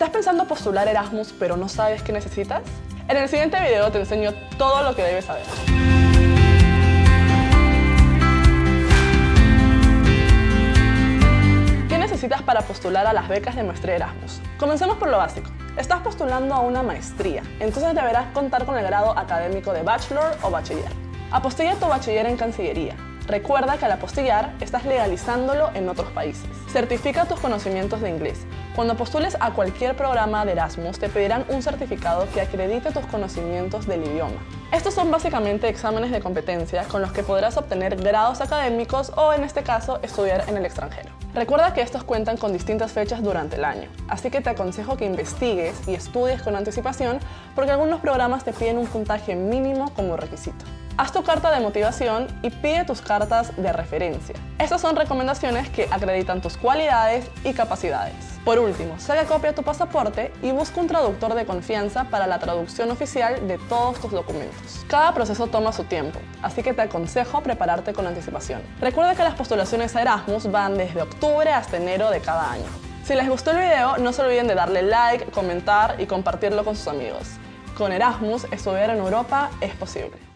¿Estás pensando postular Erasmus pero no sabes qué necesitas? En el siguiente video te enseño todo lo que debes saber. ¿Qué necesitas para postular a las becas de maestría Erasmus? Comencemos por lo básico. Estás postulando a una maestría, entonces deberás contar con el grado académico de bachelor o bachiller. Apostilla tu bachiller en Cancillería. Recuerda que al apostillar estás legalizándolo en otros países. Certifica tus conocimientos de inglés. Cuando postules a cualquier programa de Erasmus te pedirán un certificado que acredite tus conocimientos del idioma. Estos son básicamente exámenes de competencia con los que podrás obtener grados académicos o en este caso estudiar en el extranjero. Recuerda que estos cuentan con distintas fechas durante el año, así que te aconsejo que investigues y estudies con anticipación porque algunos programas te piden un puntaje mínimo como requisito. Haz tu carta de motivación y pide tus cartas de referencia. Estas son recomendaciones que acreditan tus cualidades y capacidades. Por último, saca copia de tu pasaporte y busca un traductor de confianza para la traducción oficial de todos tus documentos. Cada proceso toma su tiempo, así que te aconsejo prepararte con anticipación. Recuerda que las postulaciones a Erasmus van desde octubre hasta enero de cada año. Si les gustó el video, no se olviden de darle like, comentar y compartirlo con sus amigos. Con Erasmus, estudiar en Europa es posible.